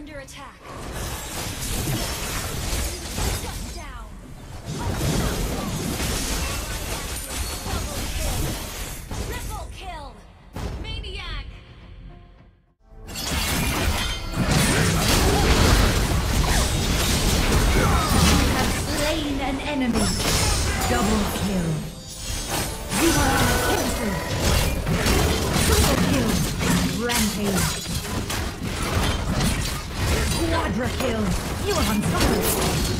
under attack. Double kill. Maniac. have slain an enemy. Double kill. You. Triple kill. Rampage. Quadra kill. You are unstoppable.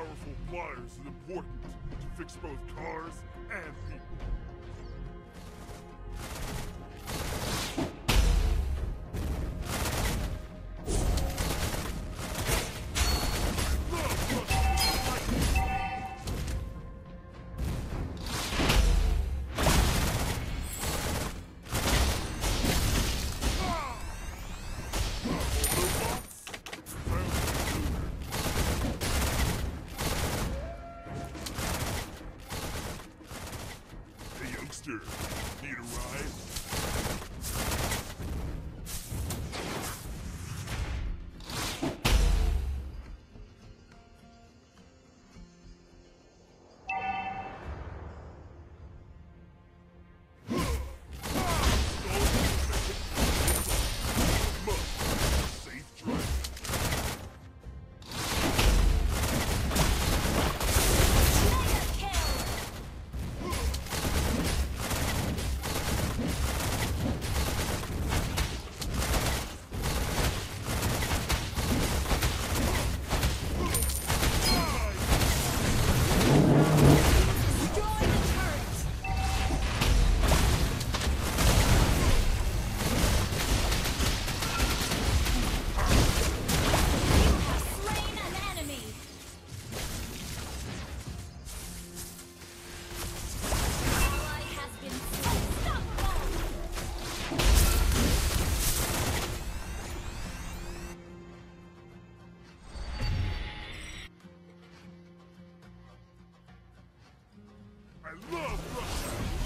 Powerful pliers is important to fix both cars and people. Need a ride?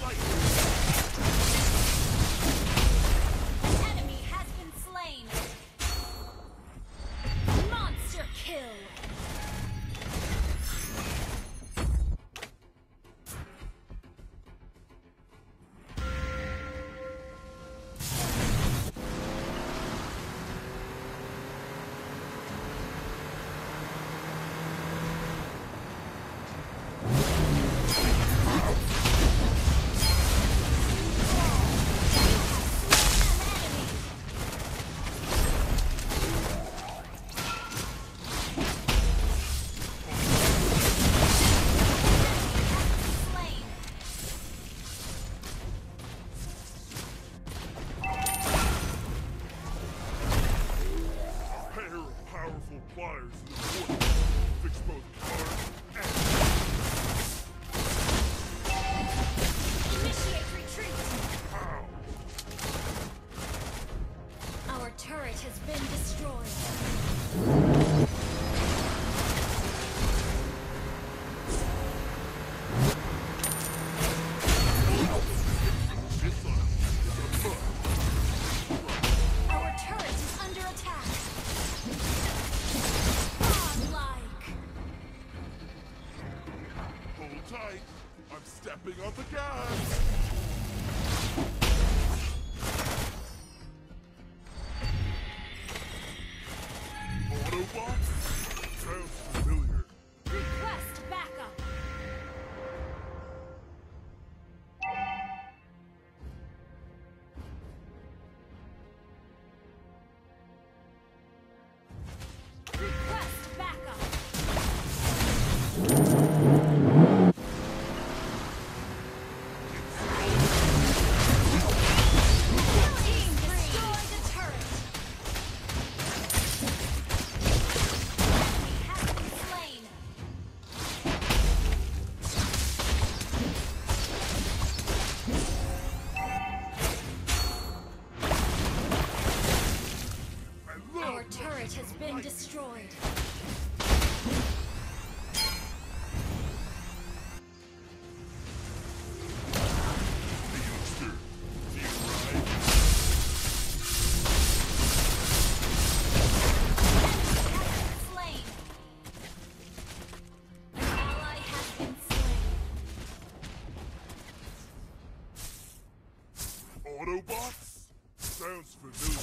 fight! explode. stepping on the gas! destroyed. Autobots? Sounds familiar.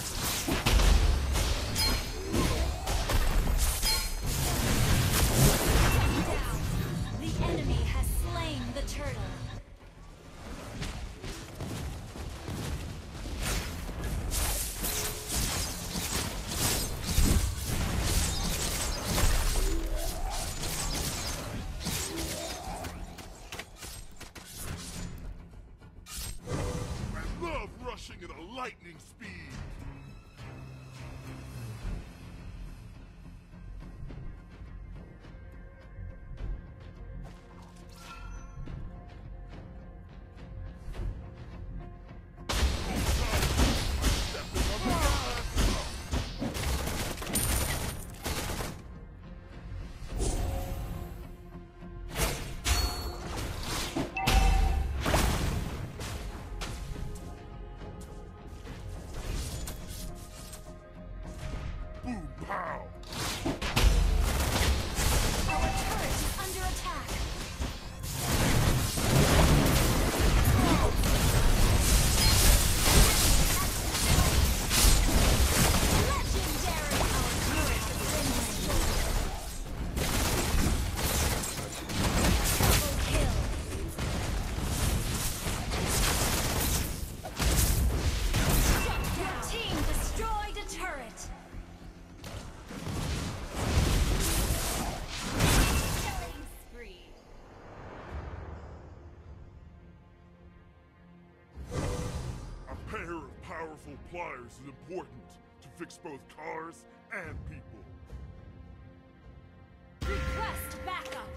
powerful pliers is important to fix both cars and people. Request backup!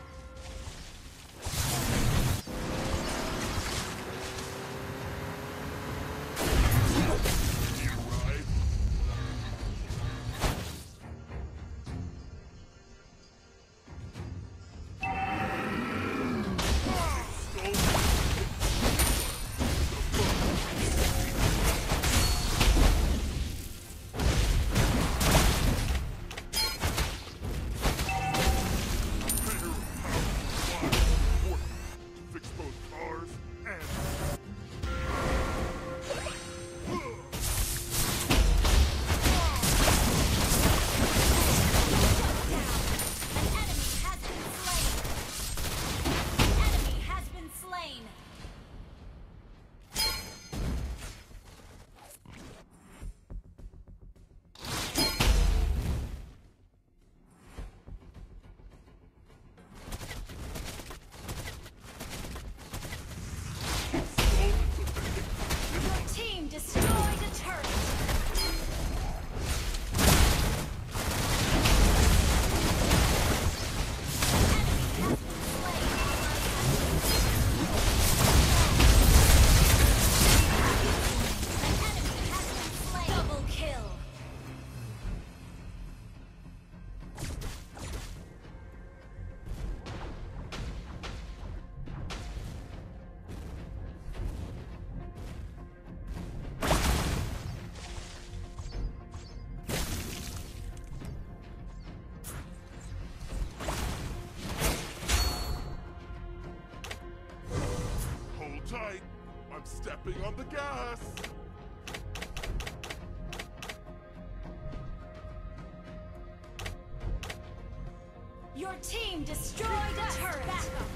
stepping on the gas. Your team destroyed the turret.